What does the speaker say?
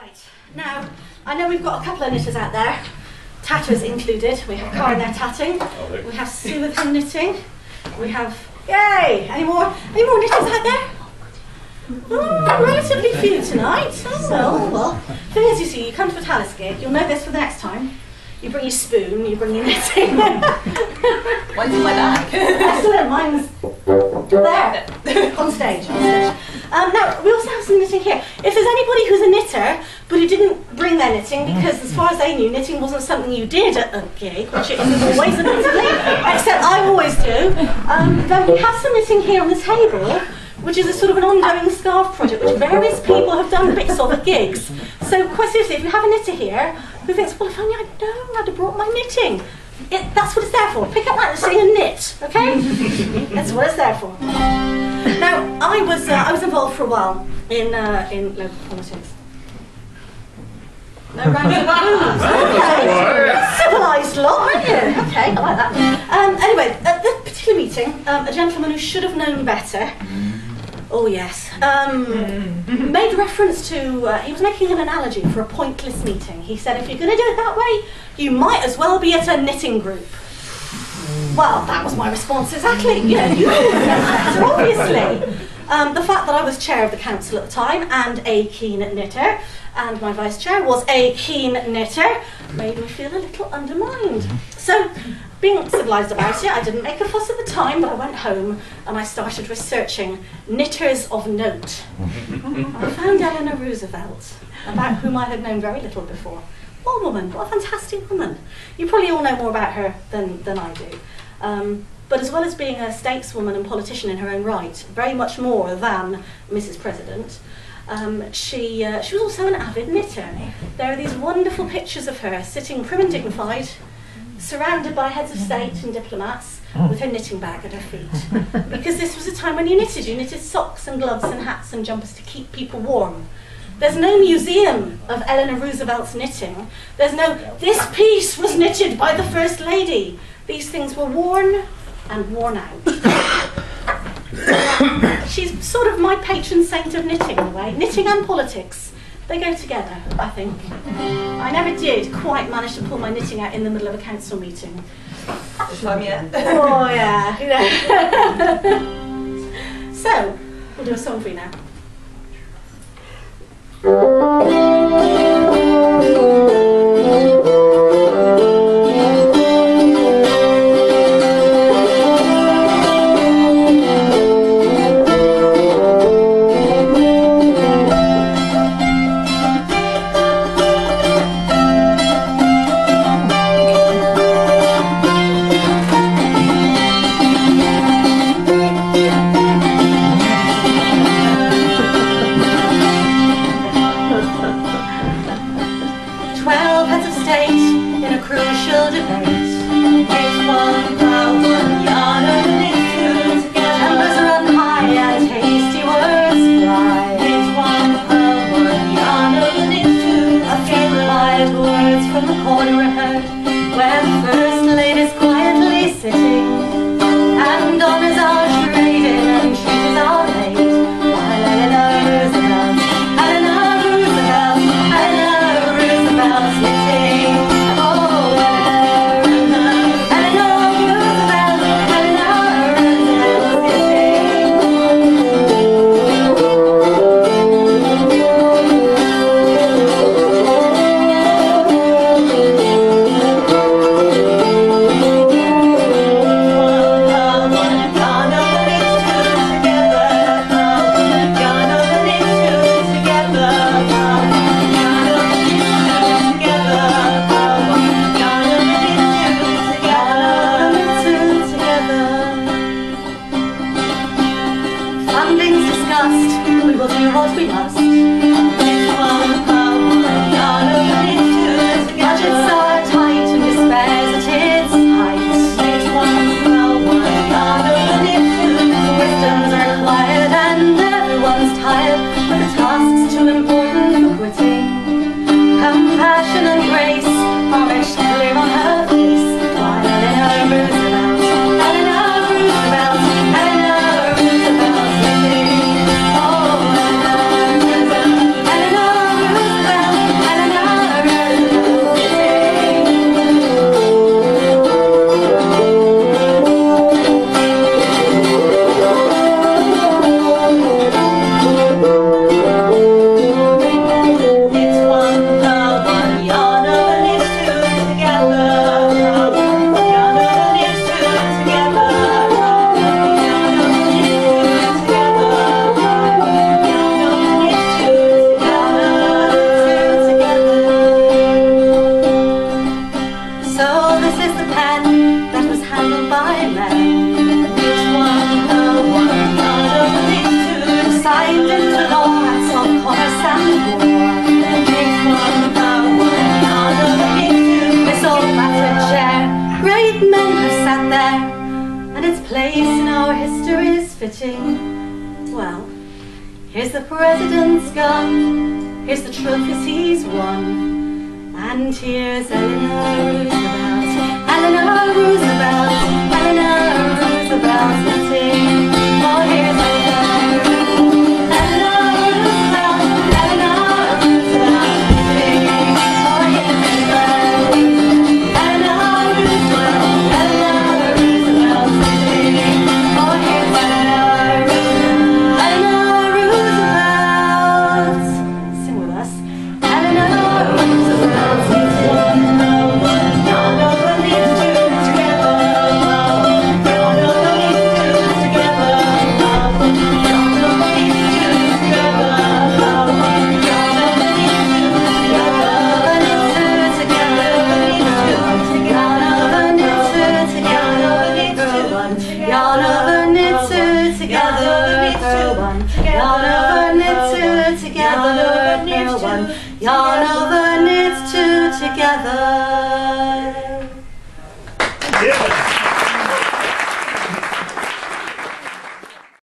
Right, now, I know we've got a couple of knitters out there, tatters included. We have Karen there tatting, we have Sue with her knitting, we have, yay, any more, any more knitters out there? Oh, relatively few tonight. Oh, well, well. Thing is, you see, you come to a Talis gig, you'll know this for the next time. You bring your spoon, you bring your knitting. Mine's in my bag. Excellent, mine's there, on stage, on stage. Um, now, we also have some knitting here. If there's anybody who's a knitter, but who didn't bring their knitting, because as far as they knew, knitting wasn't something you did at a gig, which it isn't always, admittedly, except I always do, um, then we have some knitting here on the table, which is a sort of an ongoing scarf project, which various people have done bits of at gigs. So, quite seriously, if you have a knitter here who thinks, well, if only I'd known, I'd have brought my knitting. It, that's what it's there for. Pick up that knitting and knit, okay? that's what it's there for. Now, I was uh, I was involved for a while in uh, in local politics. No rounds of. Okay. Civilised lot, aren't you? Okay, I like that. Um, anyway, at this particular meeting, um, a gentleman who should have known better. Oh yes. Um, made reference to uh, he was making an analogy for a pointless meeting. He said, if you're going to do it that way, you might as well be at a knitting group. Well, that was my response exactly. You know, you know better, obviously. Um, the fact that I was chair of the council at the time and a keen knitter, and my vice chair was a keen knitter, made me feel a little undermined. So, being civilised about it, I didn't make a fuss at the time, but I went home and I started researching knitters of note. I found Eleanor Roosevelt, about whom I had known very little before. What a woman, what a fantastic woman. You probably all know more about her than, than I do. Um, but as well as being a stateswoman and politician in her own right, very much more than Mrs. President, um, she, uh, she was also an avid knitter. There are these wonderful pictures of her sitting prim and dignified, surrounded by heads of state and diplomats, with her knitting bag at her feet. Because this was a time when you knitted. You knitted socks and gloves and hats and jumpers to keep people warm. There's no museum of Eleanor Roosevelt's knitting. There's no, this piece was knitted by the First Lady. These things were worn and worn out. She's sort of my patron saint of knitting in a way. Knitting and politics. They go together, I think. I never did quite manage to pull my knitting out in the middle of a council meeting. This time yet? Oh yeah. yeah. so, we'll do a song for you now. and its place in our history is fitting. Well, here's the president's gun, here's the trophies he's won, and here's Eleanor Roosevelt, Eleanor Roosevelt, Eleanor Roosevelt. one. Yarn over knits two together.